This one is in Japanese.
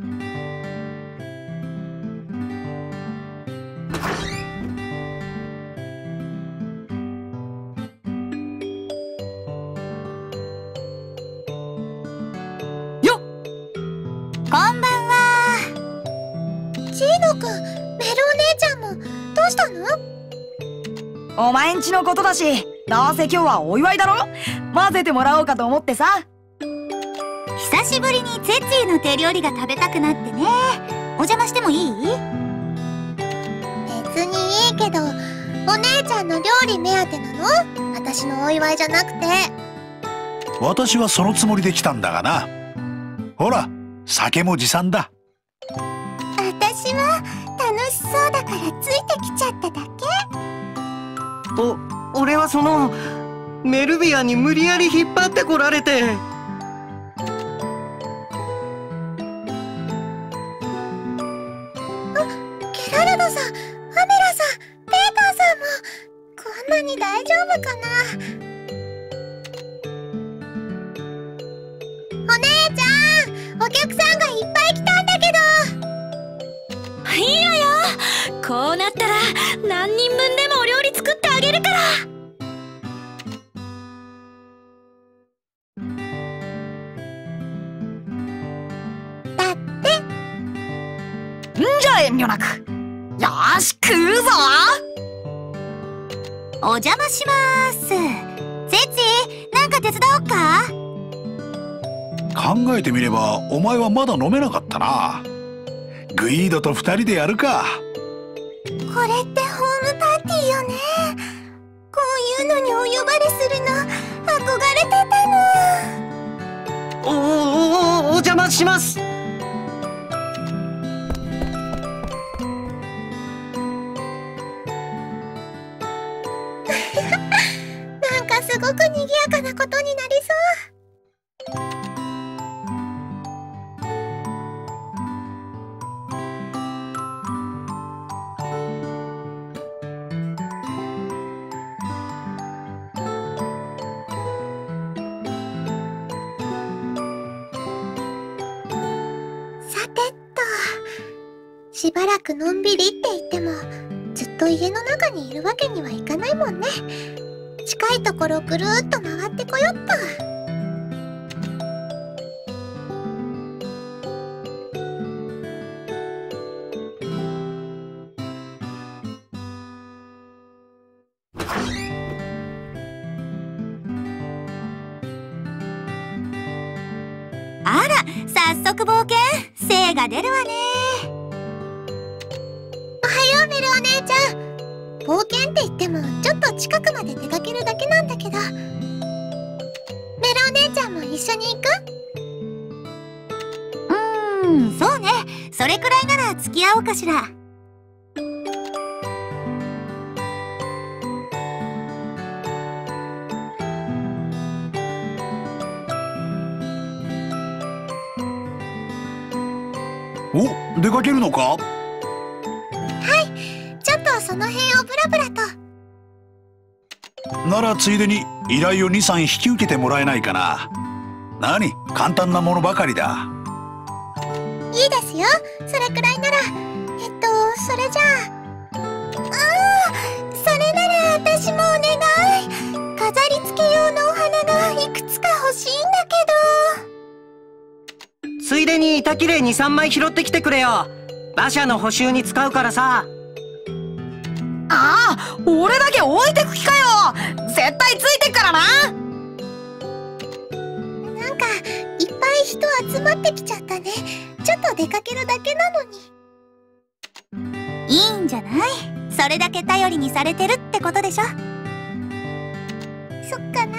こんばんは。チーノくんメルお姉ちゃんもどうしたの？お前んちのことだしどうせ今日はお祝いだろ？混ぜてもらおうかと思ってさ久しぶりにツェツィの手料理が食べたくなってね。お邪魔してもいい？別にいいけどお姉ちゃんの料理目当てなの？私のお祝いじゃなくて。私はそのつもりで来たんだがな。ほら酒も持参だ。私は楽しそうだからついてきちゃっただけ。お俺はそのメルビアに無理やり引っ張ってこられてドさんアメラさんペーターさんもこんなに大丈夫かなお姉ちゃんお客さんがいっぱい来たんだけど。いいわよ。こうなったら何人分でもお料理作ってあげるから。だって。んじゃ遠慮なく。よーし食うぞ。お邪魔します。ツェツィなんか手伝おっか？考えてみればお前はまだ飲めなかったな。グイードと二人でやるか。これってホームパーティーよね。こういうのにお呼ばれするの憧れてたの。おおおお邪魔しますすごく賑やかなことになりそう。さてと。しばらくのんびりって言ってもずっと家の中にいるわけにはいかないもんね。近いところぐるーっと回ってこよっとあら早速冒険。精が出るわね。おはようメルお姉ちゃん。冒険って言ってもちょっと近くまで出かけるだけなんだけど。メルお姉ちゃんも一緒に行く？うーんそうね。それくらいなら付き合おうかしら。お出かけるのか？ラブラと。ならついでに依頼を23引き受けてもらえないかな。何？簡単なものばかりだ。いいですよ。それくらいなら。えっとそれじゃあ。ああそれなら私もお願い。飾り付け用のお花がいくつか欲しいんだけど。ついでに板切れ23枚拾ってきてくれよ。馬車の補修に使うからさ俺だけ置いてく気かよ。絶対ついてっからな。なんかいっぱい人集まってきちゃったね。ちょっと出かけるだけなのに。いいんじゃない？それだけ頼りにされてるってことでしょ。そっかな